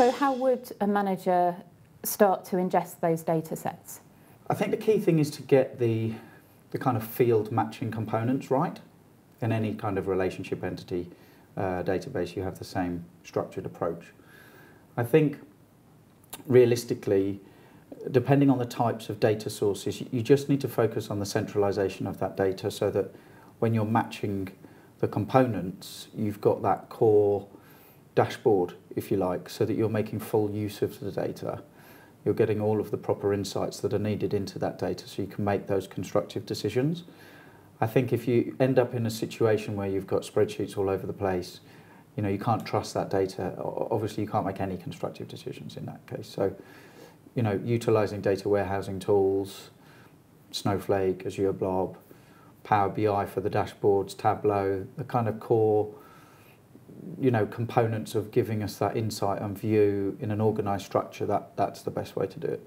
So how would a manager start to ingest those data sets? I think the key thing is to get the, the kind of field matching components right. In any kind of relationship entity uh, database, you have the same structured approach. I think realistically, depending on the types of data sources, you just need to focus on the centralization of that data so that when you're matching the components, you've got that core dashboard, if you like, so that you're making full use of the data. You're getting all of the proper insights that are needed into that data so you can make those constructive decisions. I think if you end up in a situation where you've got spreadsheets all over the place, you know, you can't trust that data. Obviously, you can't make any constructive decisions in that case. So, you know, utilizing data warehousing tools, Snowflake, Azure Blob, Power BI for the dashboards, Tableau, the kind of core, you know, components of giving us that insight and view in an organized structure, that, that's the best way to do it.